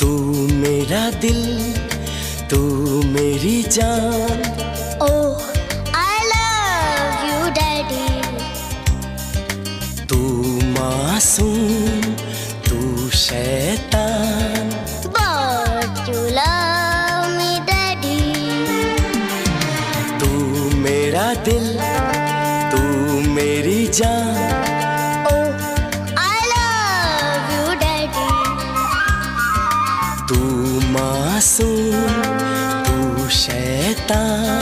तू मेरा दिल तू मेरी जान Oh, you, Daddy. तू मासूम तू शैतान me, Daddy. तू मेरा दिल तू मेरी जान तू मासूम तू शैतान